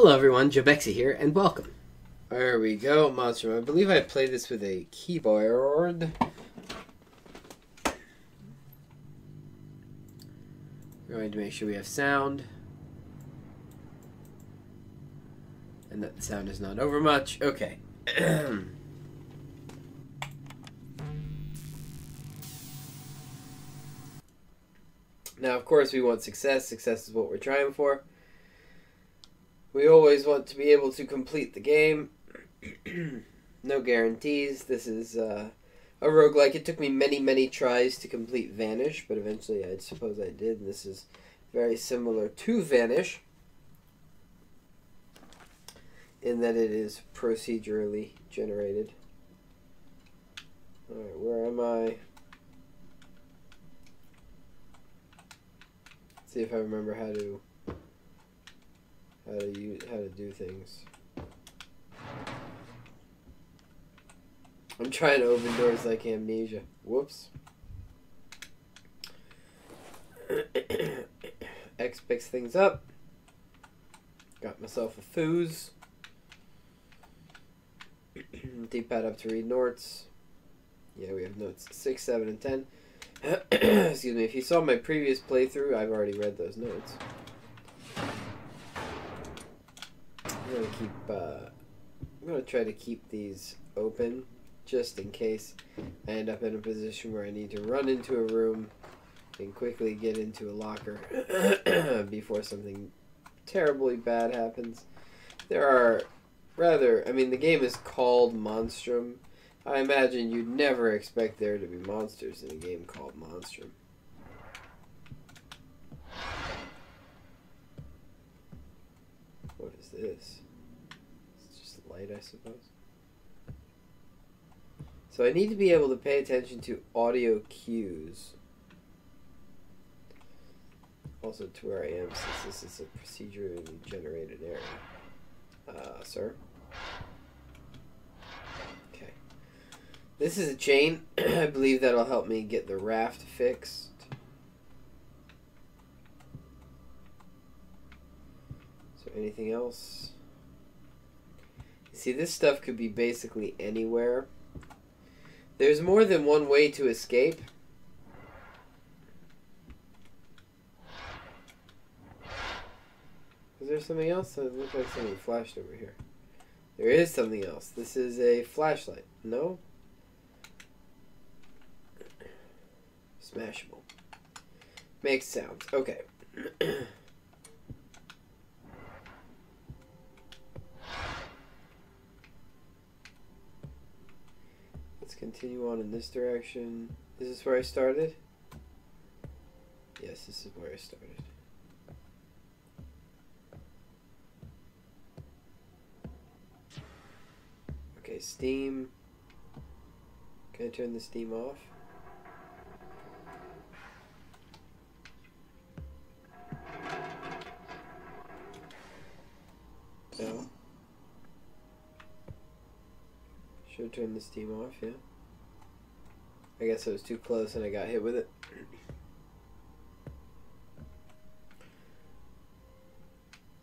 Hello everyone, Jobexi here, and welcome. There we go, Monstrum. I believe I played this with a keyboard. We're going to make sure we have sound. And that the sound is not over much. Okay. now, of course, we want success. Success is what we're trying for. We always want to be able to complete the game. no guarantees. This is uh, a roguelike. It took me many, many tries to complete Vanish, but eventually I suppose I did. This is very similar to Vanish in that it is procedurally generated. Alright, where am I? Let's see if I remember how to how to use how to do things. I'm trying to open doors like amnesia. Whoops. X picks things up. Got myself a foos. D-pad up to read notes. Yeah, we have notes 6, 7, and 10. Excuse me. If you saw my previous playthrough, I've already read those notes. Gonna keep. Uh, I'm gonna try to keep these open, just in case I end up in a position where I need to run into a room and quickly get into a locker before something terribly bad happens. There are rather. I mean, the game is called Monstrum. I imagine you'd never expect there to be monsters in a game called Monstrum. What is this? Light, I suppose. So I need to be able to pay attention to audio cues. Also to where I am, since this is a procedurally generated area. Uh, sir? Okay. This is a chain. I believe that'll help me get the raft fixed. So anything else? See, this stuff could be basically anywhere. There's more than one way to escape. Is there something else? It looks like something flashed over here. There is something else. This is a flashlight. No? Smashable. Makes sounds. Okay. continue on in this direction. This is this where I started? Yes, this is where I started. Okay, steam. Can I turn the steam off? Turn the steam off, yeah. I guess it was too close and I got hit with it.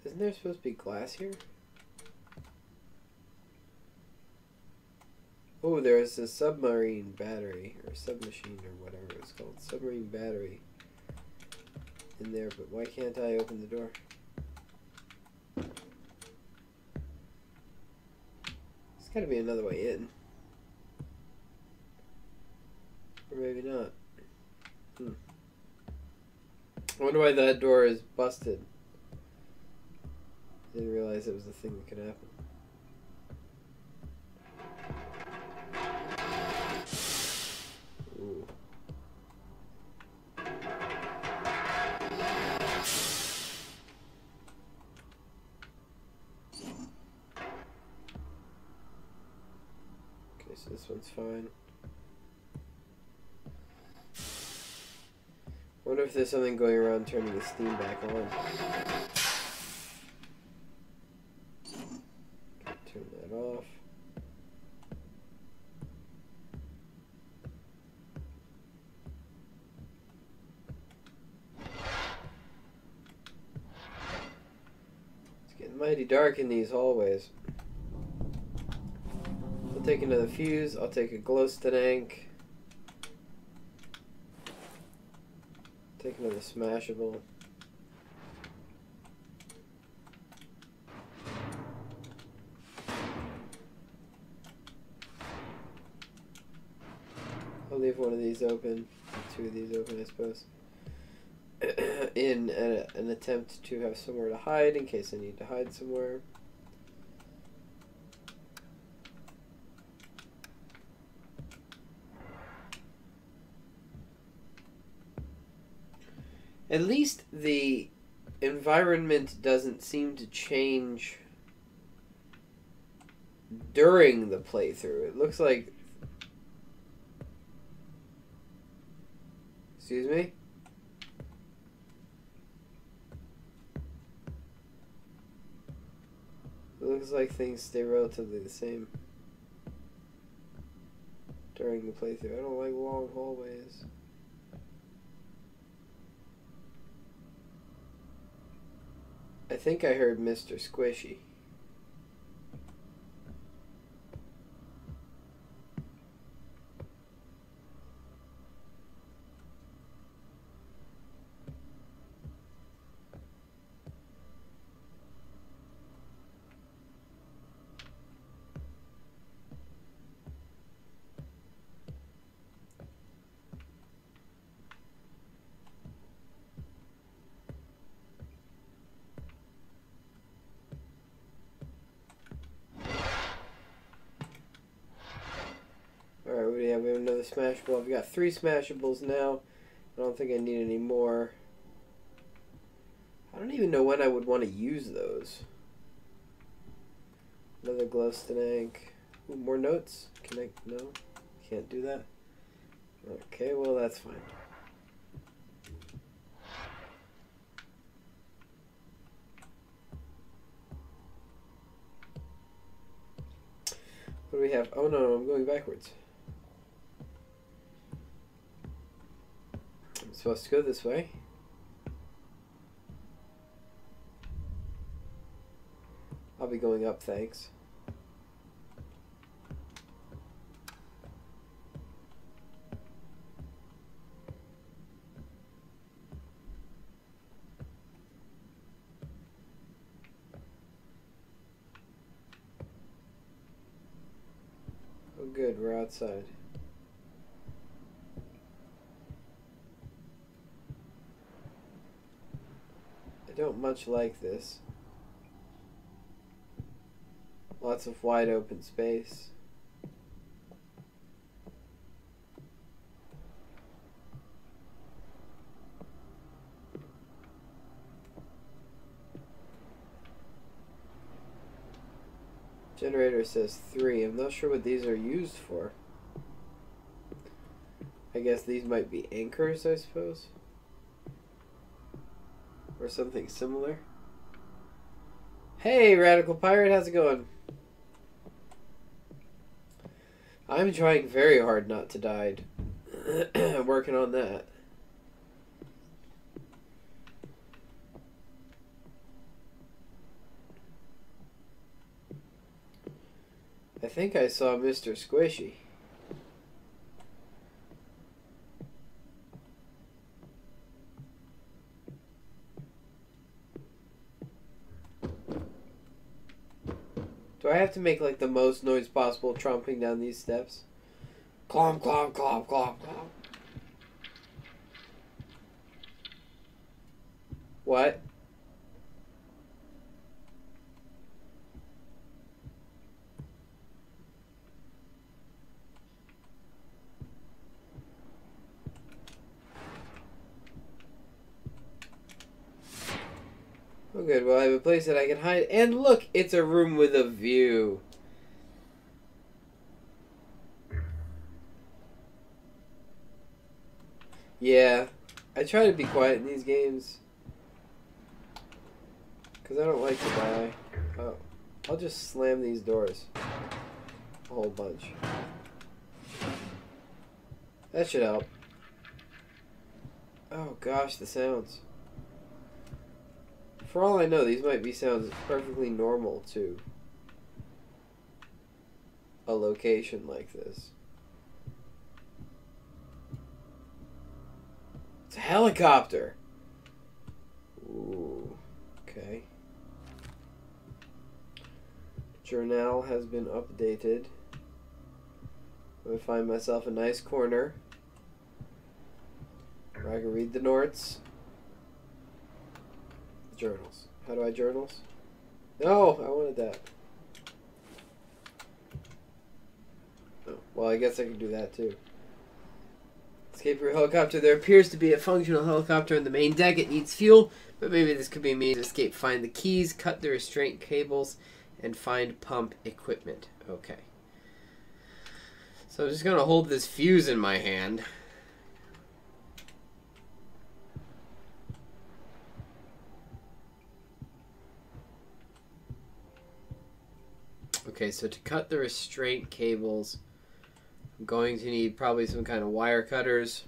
Isn't there supposed to be glass here? Oh, there's a submarine battery, or submachine, or whatever it's called. Submarine battery in there, but why can't I open the door? There's gotta be another way in. Maybe not. Hmm. I wonder why that door is busted. I Didn't realize it was a thing that could happen. There's something going around turning the steam back on. Turn that off. It's getting mighty dark in these hallways. I'll take another fuse. I'll take a glow stank. Take another smashable. I'll leave one of these open, two of these open, I suppose, in a, an attempt to have somewhere to hide in case I need to hide somewhere. At least the environment doesn't seem to change during the playthrough. It looks like Excuse me? It looks like things stay relatively the same during the playthrough. I don't like long hallways. I think I heard Mr. Squishy. Alright, what do we have? We have another smashable. I've got three smashables now. I don't think I need any more. I don't even know when I would want to use those. Another glow stank. Ooh, more notes? Can I? No? Can't do that? Okay, well, that's fine. What do we have? Oh no, I'm going backwards. Supposed to go this way. I'll be going up, thanks. Oh good, we're outside. I don't much like this. Lots of wide open space. Generator says three. I'm not sure what these are used for. I guess these might be anchors, I suppose. Or something similar. Hey, Radical Pirate, how's it going? I'm trying very hard not to die. Working on that. I think I saw Mr. Squishy. Do I have to make like the most noise possible tromping down these steps? Clomp, clomp, clomp, clomp, clomp. What? Good. Well, I have a place that I can hide. And look, it's a room with a view. Yeah, I try to be quiet in these games. Because I don't like to die. Oh, I'll just slam these doors. A whole bunch. That should help. Oh gosh, the sounds. For all I know, these might be sounds perfectly normal to a location like this. It's a helicopter. Ooh, okay. Journal has been updated. Gonna find myself a nice corner where I can read the notes. Journals. How do I journals? No, I wanted that. Oh, well, I guess I can do that too. Escape your helicopter. There appears to be a functional helicopter on the main deck. It needs fuel, but maybe this could be me to escape. Find the keys, cut the restraint cables, and find pump equipment. Okay. So I'm just going to hold this fuse in my hand. Okay, so to cut the restraint cables, I'm going to need probably some kind of wire cutters.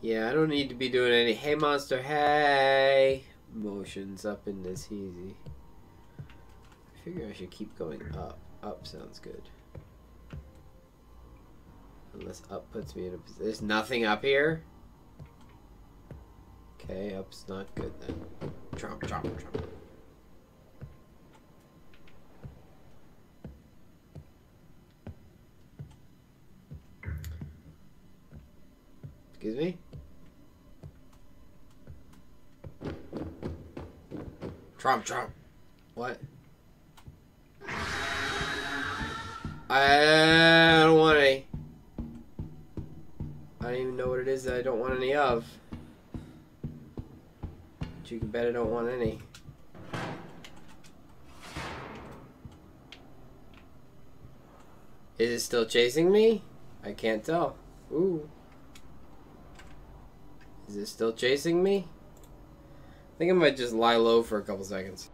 Yeah, I don't need to be doing any hey monster hey motions up in this easy. I figure I should keep going up. Up sounds good. Unless up puts me in a position. There's nothing up here? Okay, up's not good then. Trump, trump, trump. Excuse me? Trump, Trump. What? I don't want any. I don't even know what it is that I don't want any of. You can bet I don't want any. Is it still chasing me? I can't tell. Ooh. Is it still chasing me? I think I might just lie low for a couple seconds.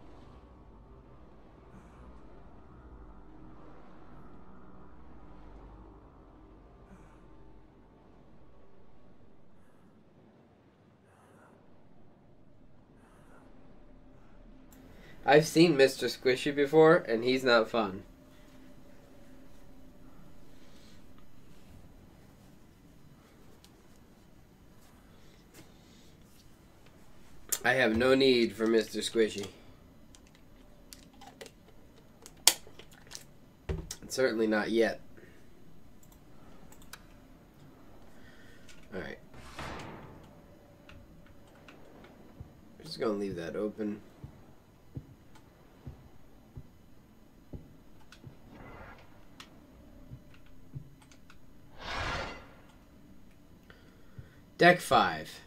I've seen Mr. Squishy before, and he's not fun. I have no need for Mr. Squishy. Certainly not yet. Alright. I'm Just gonna leave that open. Deck 5.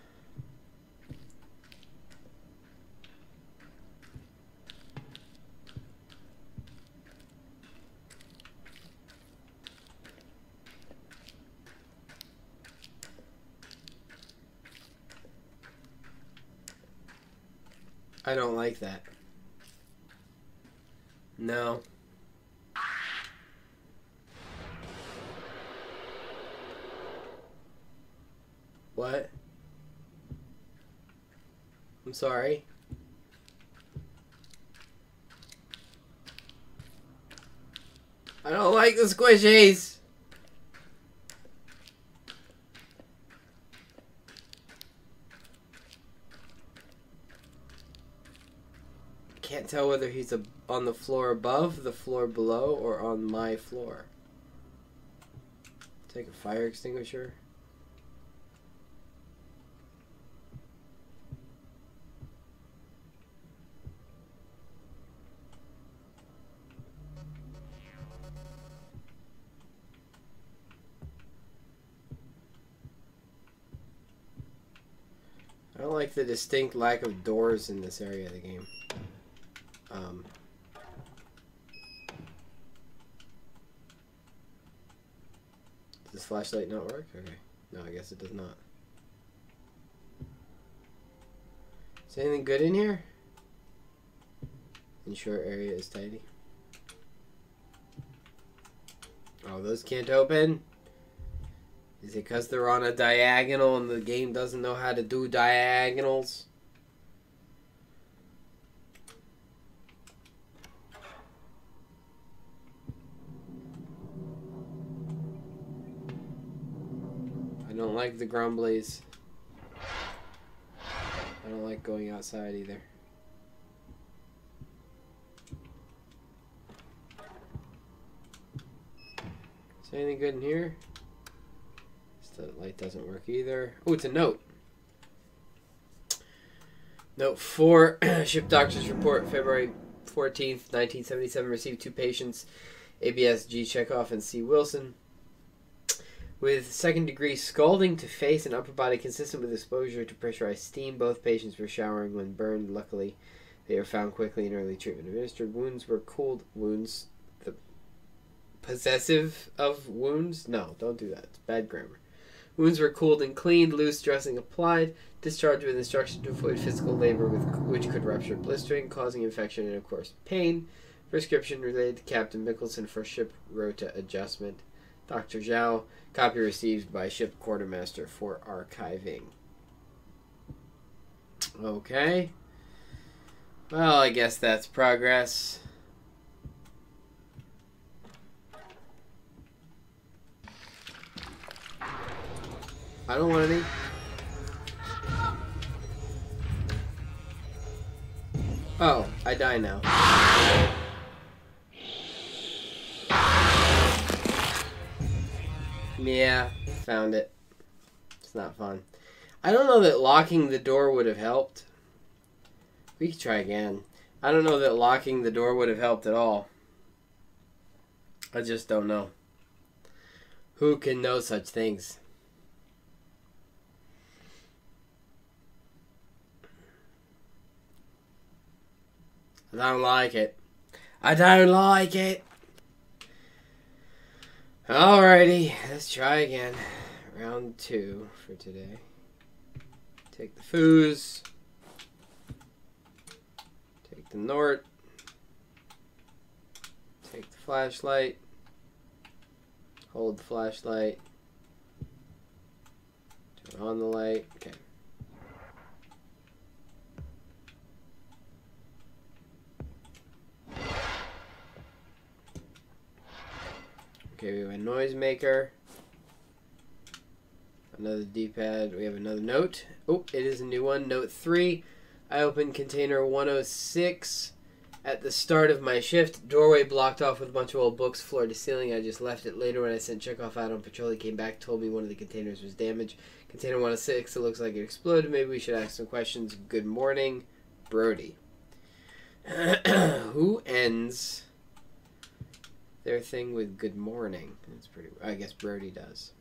I don't like that. No. What? I'm sorry. I don't like the squishies. Can't tell whether he's a, on the floor above, the floor below, or on my floor. Take a fire extinguisher. Like the distinct lack of doors in this area of the game. Um, does this flashlight not work? Okay. No, I guess it does not. Is anything good in here? Ensure area is tidy. Oh, those can't open? Is it because they're on a diagonal and the game doesn't know how to do diagonals? I don't like the grumblies. I don't like going outside either. Is anything good in here? The light doesn't work either. Oh, it's a note. Note 4. Ship doctor's report, February 14th, 1977. Received two patients, ABS G. Chekhov and C. Wilson. With second degree scalding to face and upper body consistent with exposure to pressurized steam, both patients were showering when burned. Luckily, they were found quickly and early treatment administered. Wounds were cooled. Wounds. The possessive of wounds? No, don't do that. It's bad grammar. Wounds were cooled and cleaned, loose dressing applied, discharged with instruction to avoid physical labor with, which could rupture blistering, causing infection and, of course, pain. Prescription related to Captain Mickelson for ship rota adjustment. Dr. Zhao, copy received by ship quartermaster for archiving. Okay. Well, I guess that's progress. I don't want any. Oh, I die now. Yeah, found it. It's not fun. I don't know that locking the door would have helped. We could try again. I don't know that locking the door would have helped at all. I just don't know. Who can know such things? I don't like it. I don't like it. Alrighty, let's try again. Round two for today. Take the foos. Take the Nort. Take the flashlight. Hold the flashlight. Turn on the light. Okay. Okay, we have a noisemaker. Another D-pad. We have another note. Oh, it is a new one. Note 3. I opened container 106 at the start of my shift. Doorway blocked off with a bunch of old books, floor to ceiling. I just left it later when I sent Chekhov out on patrol. He came back, told me one of the containers was damaged. Container 106, it looks like it exploded. Maybe we should ask some questions. Good morning, Brody. Who ends their thing with good morning. That's pretty. I guess Brody does.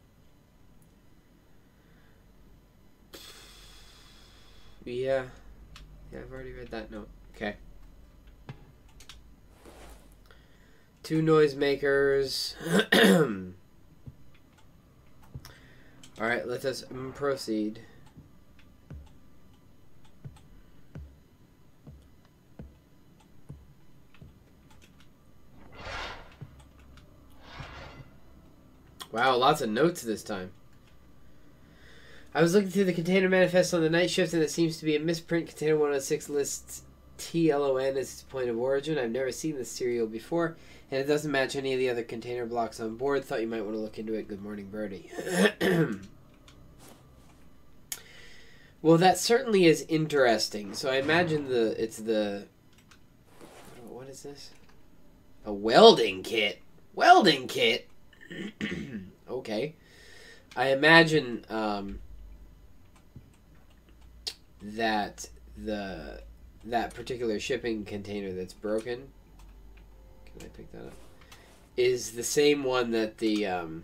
Yeah. Yeah, I've already read that note. Okay. Two noisemakers. Alright, let us proceed. Wow, lots of notes this time. I was looking through the container manifest on the night shift, and it seems to be a misprint. Container 106 lists TLON as its point of origin. I've never seen this serial before, and it doesn't match any of the other container blocks on board. Thought you might want to look into it. Good morning, Birdie. well, that certainly is interesting. So I imagine the it's the what is this? A welding kit. Welding kit. okay. I imagine um, that the that particular shipping container that's broken. Can I pick that up? Is the same one that the um,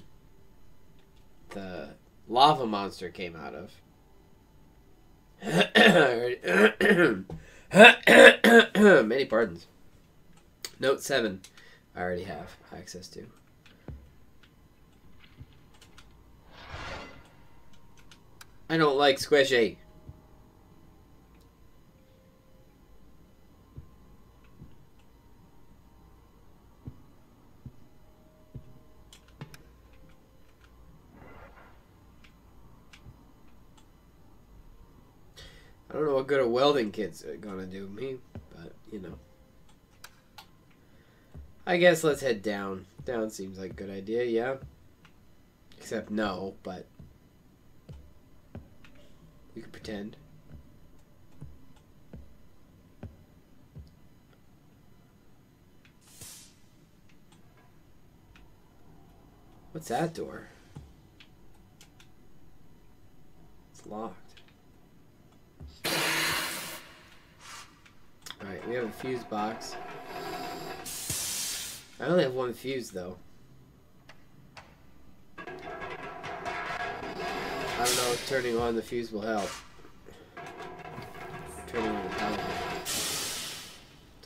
the lava monster came out of. Many pardons. Note 7. I already have access to. I don't like squishy. I don't know what good a welding kit's gonna do me, but you know. I guess let's head down. Down seems like a good idea, yeah? Except no, but we could pretend. What's that door? It's locked. Alright, we have a fuse box. I only have one fuse though. Don't know if turning on the fuse will help. Turning on the power.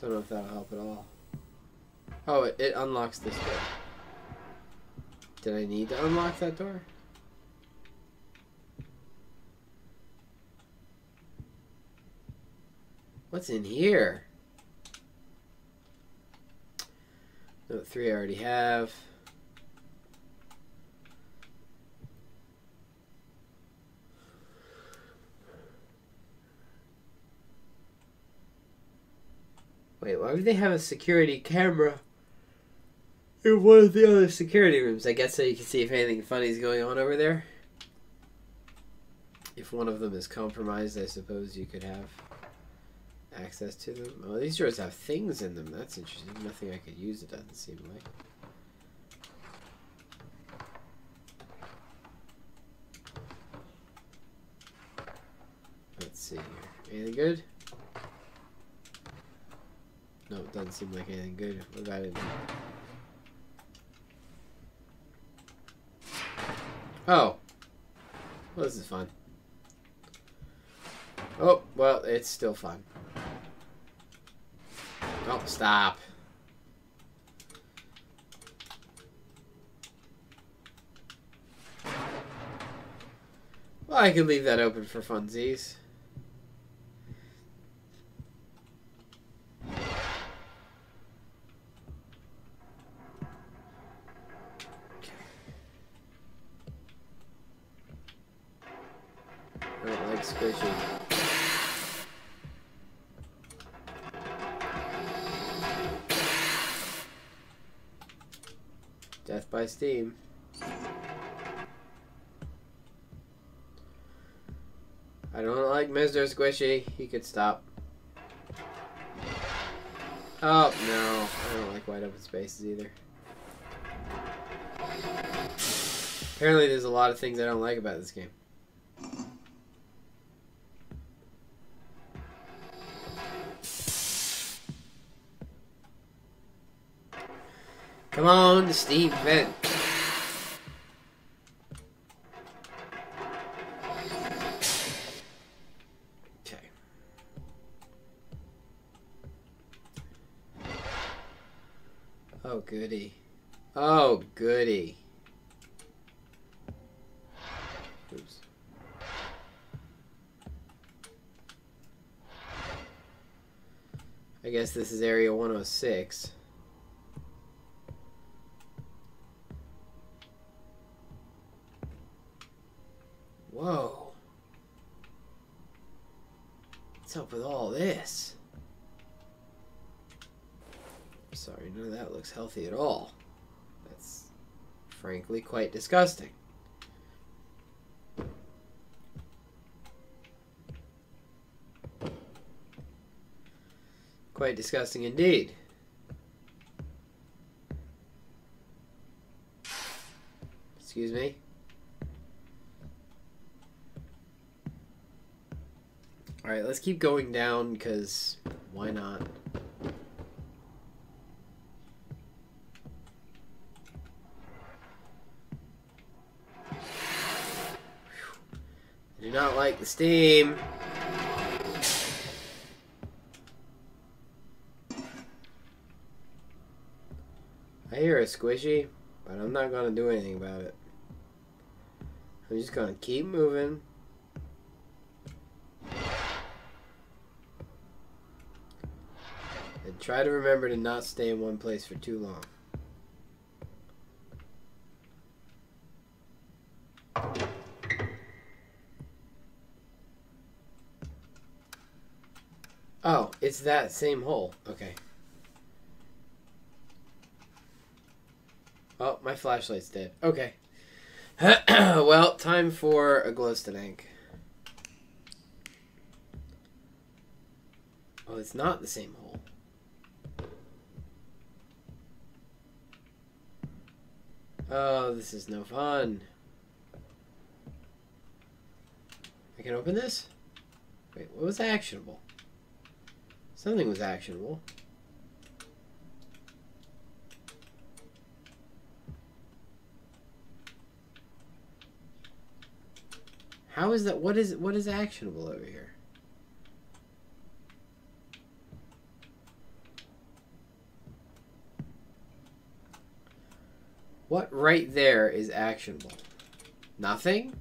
Don't know if that'll help at all. Oh, it, it unlocks this door. Did I need to unlock that door? What's in here? Note 3 I already have. Wait, why would they have a security camera in one of the other security rooms? I guess so you can see if anything funny is going on over there. If one of them is compromised, I suppose you could have access to them. Oh, these drawers have things in them. That's interesting. Nothing I could use, it doesn't seem like. Let's see here. Anything good? No, it doesn't seem like anything good. What about it? Oh. Well, this is fun. Oh, well, it's still fun. Oh, stop. Well, I can leave that open for funsies. Steam. I don't like Mr. Squishy. He could stop. Oh, no. I don't like wide open spaces either. Apparently there's a lot of things I don't like about this game. Come on, Steve vent. Goody. Oh, goody. Oops. I guess this is area 106. Whoa. What's up with all this? Sorry, none of that looks healthy at all. That's frankly quite disgusting. Quite disgusting indeed. Excuse me. Alright, let's keep going down, because why not? Steam. I hear a squishy, but I'm not going to do anything about it. I'm just going to keep moving. And try to remember to not stay in one place for too long. Oh, it's that same hole. Okay. Oh, my flashlight's dead. Okay. well, time for a glow stank. Oh, it's not the same hole. Oh, this is no fun. I can open this? Wait, what was actionable? Something was actionable. How is that? What is what is actionable over here? What right there is actionable? Nothing?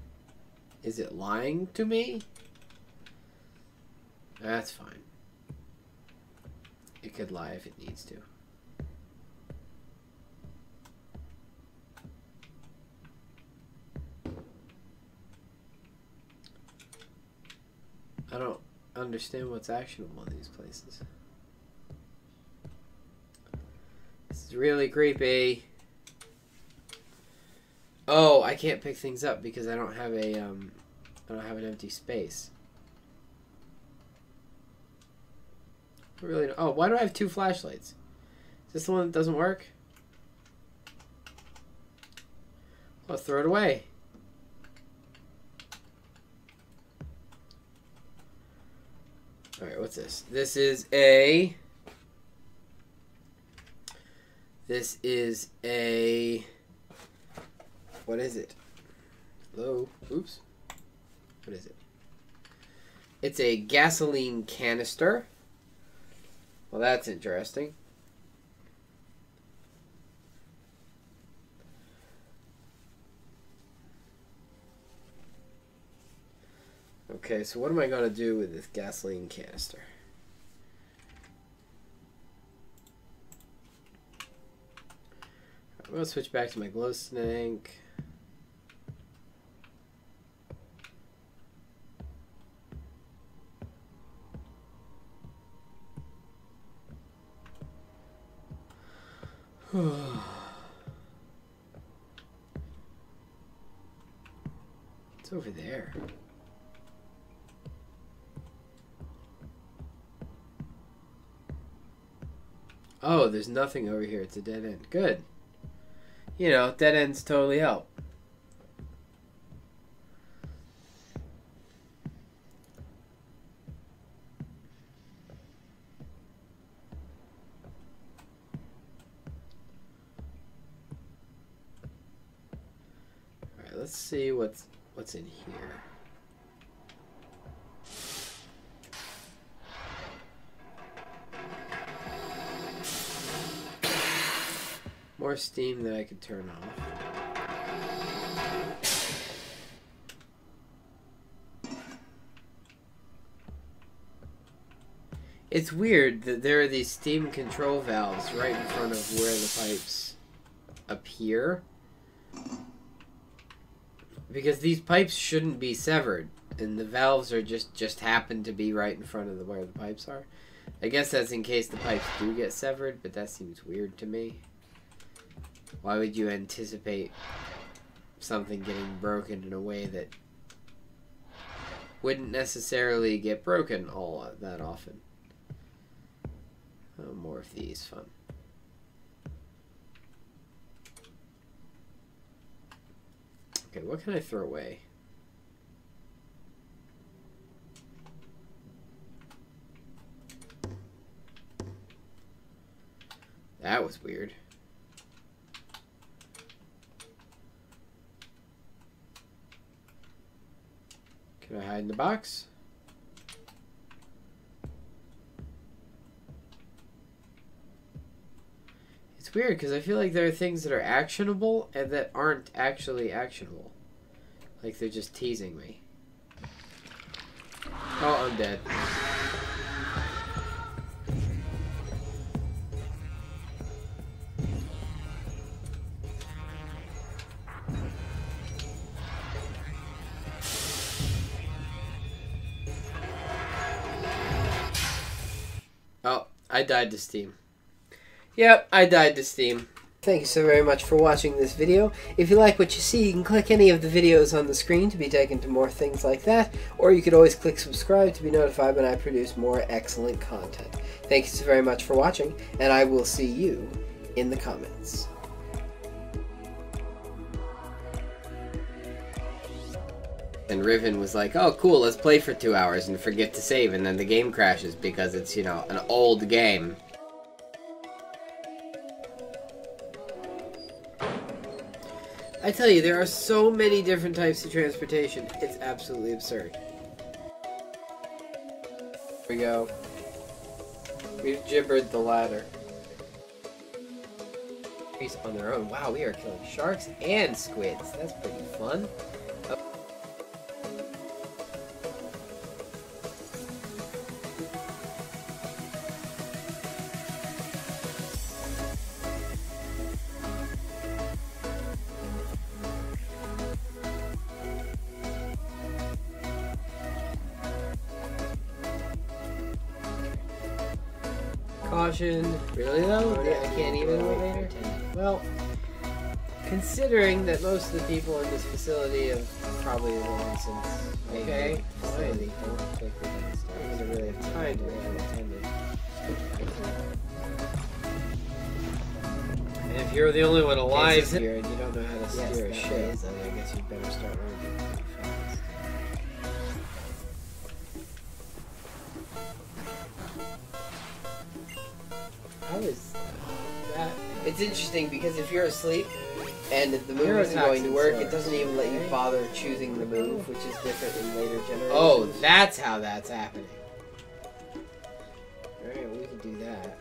Is it lying to me? That's fine. It could lie if it needs to. I don't understand what's actionable in these places. This is really creepy. Oh, I can't pick things up because I don't have a um I don't have an empty space. I really Oh, why do I have two flashlights? Is this the one that doesn't work? I'll throw it away. Alright, what's this? This is a... This is a... What is it? Hello? Oops. What is it? It's a gasoline canister. Well, that's interesting. Okay, so what am I going to do with this gasoline canister? I'm going to switch back to my glow snake. There's nothing over here. It's a dead end. Good. You know, dead ends totally help. Alright, let's see what's what's in here. More steam that I could turn off. It's weird that there are these steam control valves right in front of where the pipes appear. Because these pipes shouldn't be severed, and the valves are just just happen to be right in front of the where the pipes are. I guess that's in case the pipes do get severed, but that seems weird to me. Why would you anticipate something getting broken in a way that wouldn't necessarily get broken all that often? Oh, more of these, fun. Okay, what can I throw away? That was weird. Hide in the box? It's weird because I feel like there are things that are actionable and that aren't actually actionable. Like they're just teasing me. Oh, I'm dead. Died to Steam. Yep, I died to Steam. Thank you so very much for watching this video. If you like what you see, you can click any of the videos on the screen to be taken to more things like that, or you could always click subscribe to be notified when I produce more excellent content. Thank you so very much for watching, and I will see you in the comments. And Riven was like, oh, cool, let's play for two hours and forget to save, and then the game crashes because it's, you know, an old game. I tell you, there are so many different types of transportation. It's absolutely absurd. Here we go. We've gibbered the ladder. On their own. Wow, we are killing sharks and squids. That's pretty fun. Caution. Really though? I can't even elevator? Well, considering that most of the people in this facility have probably long since Okay, facility, fine. don't think we're gonna start. I don't really have time to. And if you're the only one alive here, and you don't know how to steer a ship, then I guess you'd better start It's interesting because if you're asleep and the move isn't going to work, it doesn't even let you bother choosing the move, which is different in later generations. Oh, that's how that's happening. Alright, we can do that.